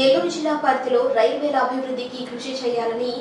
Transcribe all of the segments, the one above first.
నెల్లూరు జిల్లా పరిధిలో రైల్వేల అభివృద్ధికి కృషి చేయాలని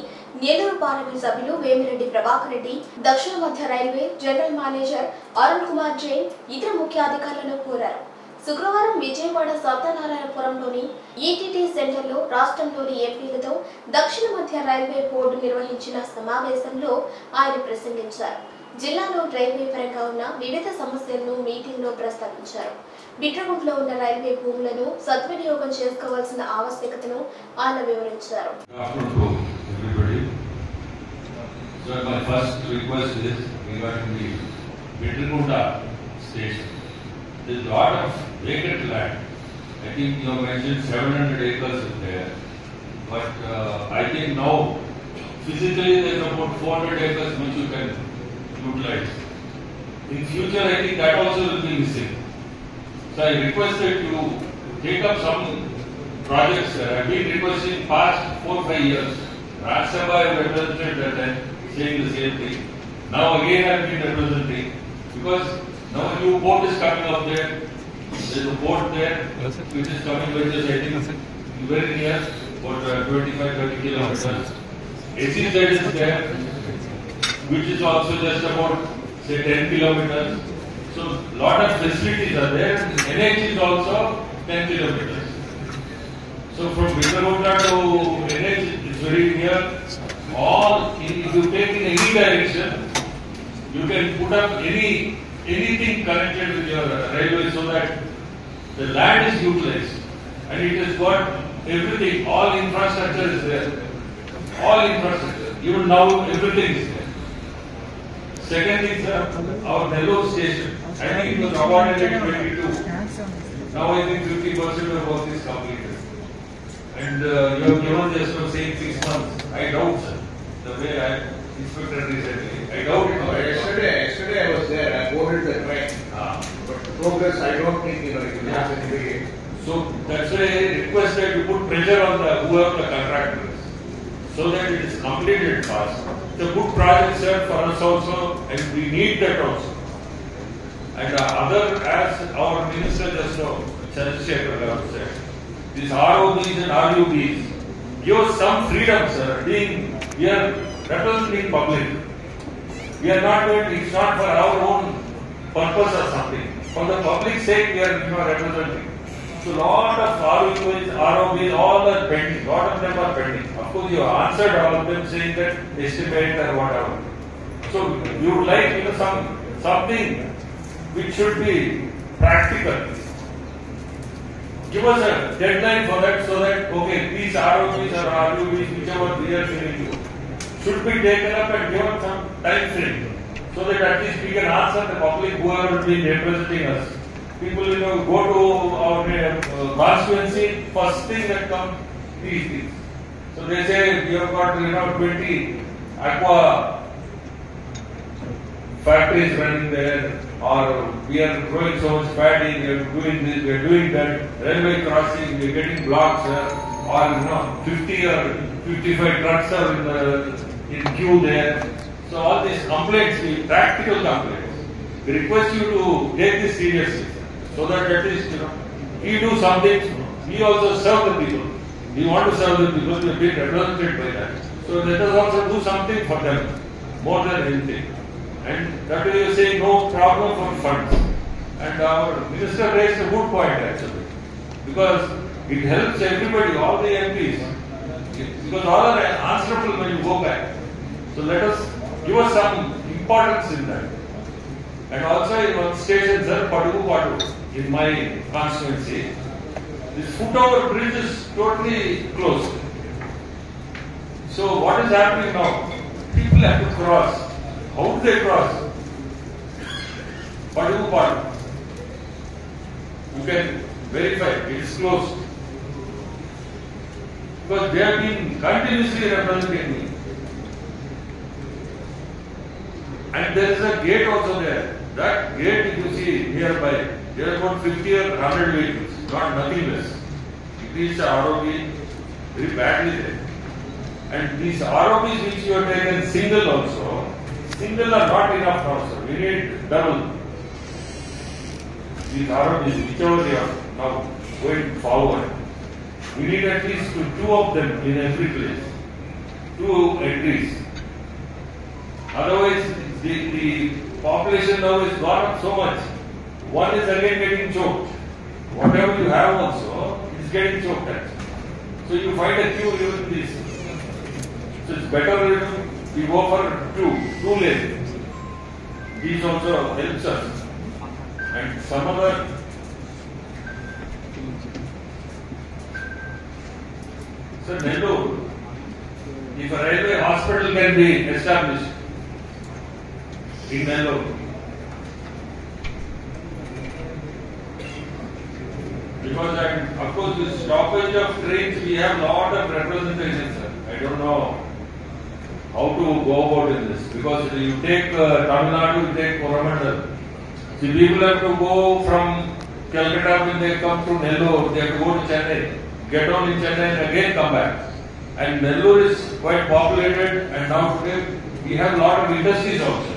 నెల్లూరు పార్లమెంట్ సభ్యులు వేమిరెడ్డి ప్రభాకర్ రెడ్డి దక్షిణ మధ్య railway general manager Arun Kumar Jain ఇతర ముఖ్య అధికారులను కోరారు. శుక్రవారం విజయవాడ సత్యనారాయణపురంలోని ఈటీటీ సెంటర్లో రాష్ట్రంలోని ఎంపీలతో దక్షిణ మధ్య రైల్వే బోర్డు నిర్వహించిన సమావేశంలో ఆయన ప్రసంగించారు. జిల్లాలో రైల్వే పరంగా ఉన్న వివిధ సమస్యలను మీటింగ్లో ప్రస్తావించారు. బిట్రగుంట్లో ఉన్న రైల్వే భూములను సద్వినియోగం చేసుకోవాల్సిన ఆవశ్యకతను ఆయన వివరించారు There's a lot of vacant land. I think you have mentioned seven hundred acres in there. But uh, I think now physically there's about four hundred acres which you can utilize. In future, I think that also will be missing. So I requested to take up some projects. I've been requesting past four, five years. Rajya Sabha I represented that time, saying the same thing. Now again I've been representing, because now a new boat is coming up there. There's a boat there, yes, which is coming with this, I think, very near, about uh, 25, 30 kilometers. SEZ is there, which is also just about, say, 10 kilometers. So, lot of facilities are there. NH is also 10 kilometers. So, from Bitragunta to NH, it's very near. All, if you take in any direction, you can put up any, anything connected with your railway so that the land is utilized. And it has got everything, all infrastructure is there. All infrastructure, even now everything is there. Second is uh, our Nellore station. I think it was awarded in 22. Now I think 50 percent of work is completed. And uh, you have given just for saying six months. I doubt, sir, the way I inspected recently. I doubt it. No, Yesterday, yesterday I was there, I boarded the train, Ah. but progress, I don't think, you know, it will happen immediately. So that's why I requested you put pressure on the whoever the contractors, so that it is completed fast. It's a good project, sir, for us also, and we need that also. And uh, other, as our minister just now, Chandrasekhar Rao said, these ROBs and RUBs give some freedom, sir, being, we are representing public. We are not going, it's not for our own purpose or something. For the public sake, we are, you representing. So lot of ROBs, ROBs, all are pending, lot of them are pending. Of course, you have answered all of them saying that estimate or whatever. So you would like, you know, some, something which should be practical. Give us a deadline for that so that, okay, these ROBs or RUBs, whichever we are giving you, should be taken up and given some time frame. So that at least we can answer the public whoever will be representing us. People, you know, go to our constituency, uh, first thing that comes, these things. So they say, we have got, you know, twenty aqua factories running there, or we are growing so much paddy, we are doing this, we are doing that, railway crossing, we are getting blocks there, or you know, fifty or fifty-five trucks are in the, in queue there. So all these complaints, the practical complaints, we request you to take this seriously, so that at least, you know, we do something, we also serve the people. We want to serve the people, we are being represented by that. So let us also do something for them, more than anything. And that way you say no problem for funds. And our minister raised a good point actually. Because it helps everybody, all the MPs. Because all are answerable when you go back. So let us give us some importance in that. And also in one station, sir, Padugupadu, in my constituency, this footover bridge is totally closed. So what is happening now? People have to cross. How do they cross? Padugupadu. You can verify, it is closed. Because they have been continuously representing me. And there is a gate also there. That gate you see nearby, there are about 50 or 100 vehicles, not nothing less. It is ROB very badly there. And these ROBs which you have taken single also, single are not enough sir. We need double. These ROBs, whichever they are now going forward. we need at least two of them in every place. Two entries. Otherwise, the, the population now is gone up so much. One is again getting choked. Whatever you have also is getting choked at. So you find a queue even in this. So it's better we go for two, two lanes. These also helps us. And some other So Nellore, if a railway hospital can be established in Nellore, because and of course with stoppage of trains we have lot of representation sir. I don't know how to go about in this because you take uh, Tamil Nadu, you take Coromandel. See people have to go from Calcutta when they come to Nellore, they have to go to Chennai, get on in Chennai and again come back. And Nellore is quite populated and now today we have a lot of industries also.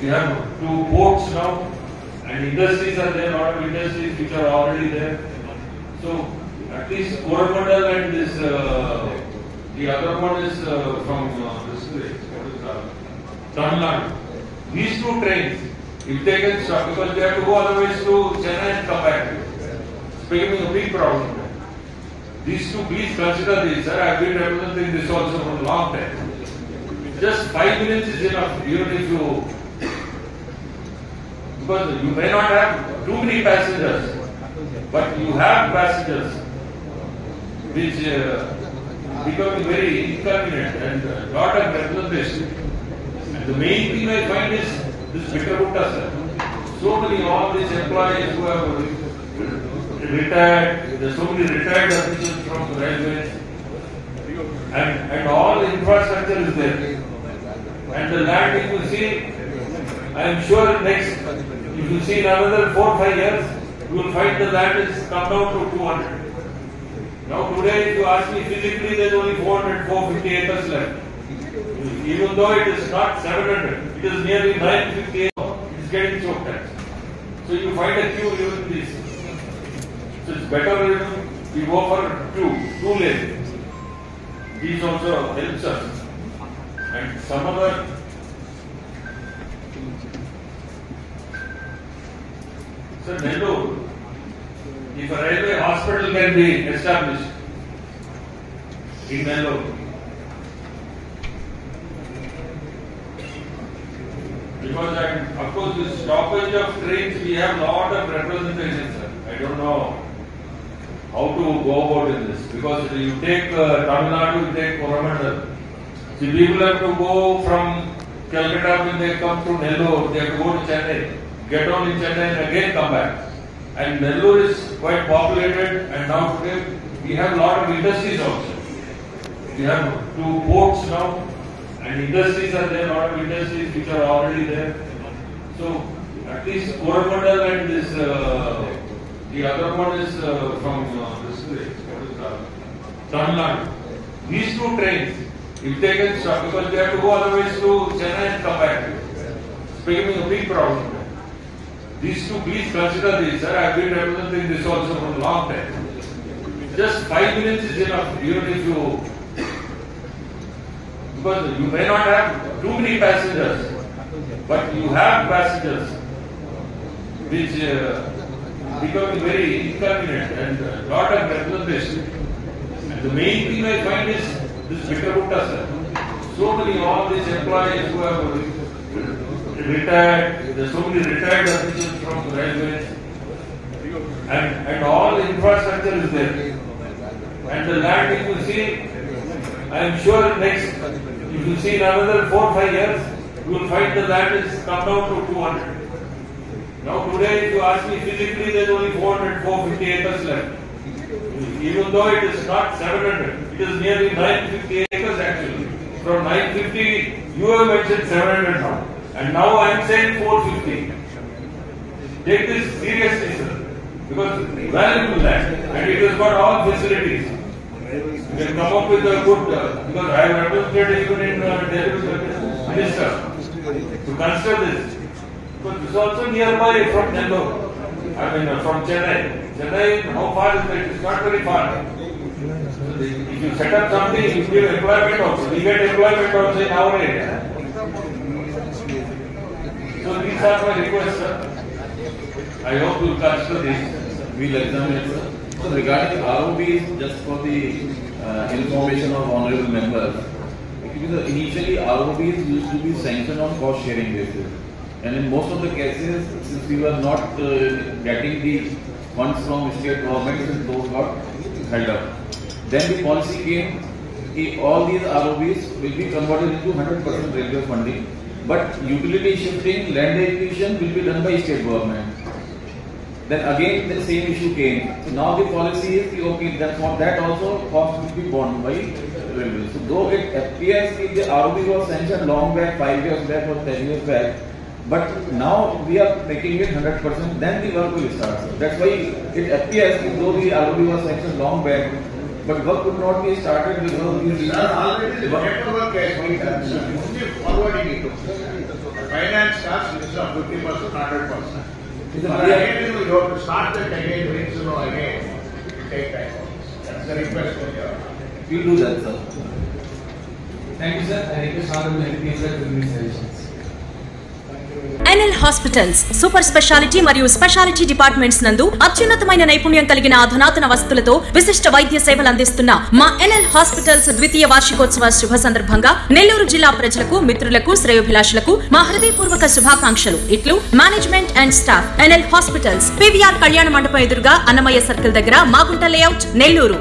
We have two ports now and industries are there, a lot of industries which are already there. So at least Coromandel and this, uh, the other one is uh, from uh, this place, These two trains, if they can stop, because they have to go otherwise to Chennai and come back. It's becoming a big problem. These two, please consider this, sir. I've been representing this also for a long time. Just five minutes is enough, even if you, because you may not have too many passengers, but you have passengers, which uh, become very inconvenient and uh, lot of representation. And the main thing I find is this Bitragunta, sir. So many, all these employees who have retired, there's so many retired officials from the railways. And, and all the infrastructure is there. And the land, if you see, I am sure next, if you see in another four, five years, you will find the land is come down to 200. Now today, if you ask me physically, there is only 400, 450 acres left. Even though it is not 700, it is nearly 950 acres, it is getting choked at. So you find a queue even this. So it's better if we go for two, two lanes. These also helps us. And some other So Nellore, if a railway hospital can be established in Nellore, because and of course with stoppage of trains we have lot of representation sir. I don't know how to go about in this because you take uh, Tamil Nadu, you take Coromandel. See people have to go from Calcutta when they come to Nellore, they have to go to Chennai, get on in Chennai and again come back. And Nellore is quite populated and now today we have a lot of industries also. We have two ports now and industries are there, lot of industries which are already there. So at least Coromandel and this, uh, the other one is uh, from uh, this place. These two trains, if they can stop, because they have to go otherwise to Chennai and come back. It's becoming a big problem. These two, please consider this, sir. I've been representing this also for a long time. Just five minutes is enough, even if you, because you may not have too many passengers, but you have passengers, which uh, become very inconvenient and uh, lot of representation. The main thing I find is this Bitragunta, sir. So many, all these employees who have retired, there's so many retired officials from the railways. And, and all infrastructure is there. And the land, if you see, I am sure next, if you see in another four, five years, you will find the land is come down to 200. Now today, if you ask me physically, there is only 400, 450 acres left. Even though it is not 700, it is nearly 950 acres actually. From 950, you have mentioned 700 now. And now I am saying 450. Take this seriously, sir. Because valuable land and it has got all facilities. You can come up with a good, uh, because I have represented even in uh, Delhi minister to consider this. But is also nearby from Nellore. I mean, uh, from Chennai. Chennai, how far is it? It's not very far. If you set up something, you give employment also. We get employment also in our area. Are my requests, sir. I hope you consider this. We'll examine it, sir. So regarding ROBs, just for the uh, information of honorable members, the initially ROBs used to be sanctioned on cost sharing basis. And in most of the cases, since we were not uh, getting the funds from state government, since those got held up. Then the policy came, all these ROBs will be converted into 100% railway funding. But utility shifting, land acquisition will be done by state government. Then again the same issue came. So now the policy is okay, that for that also cost will be borne by railway. So though it appears that the ROB was sanctioned long back, five years back or ten years back, but now we are making it hundred percent, then the work will start. That's why it appears that though the ROB was sanctioned long back, but work could not be started because these Sir, already the paperwork has been done, sir. Only forwarding it to. Finance starts instead of fifty percent, hundred percent. But again, you have to start that again, you know, again, take time. That's the request from your. We'll do that, sir. Thank you, sir. I request Honorable MP sir to give me suggestions. NL hospitals super speciality మరియు speciality departments నందు అత్యున్నతమైన నైపుణ్యం కలిగిన అధునాతన వస్తువులతో విశిష్ట వైద్య సేవలు అందిస్తున్న మా ఎన్ఎల్ హాస్పిటల్స్ ద్వితీయ వార్షికోత్సవ శుభ సందర్భంగా నెల్లూరు జిల్లా ప్రజలకు మిత్రులకు శ్రేయోభిలాషులకు మా హృదయపూర్వక శుభాకాంక్షలు. ఇట్లు management and staff NL hospitals PVR Kalyana Mandapam ఎదురుగా అన్నమయ్య సర్కిల్ దగ్గర మాగుంట లేఅవుట్ నెల్లూరు.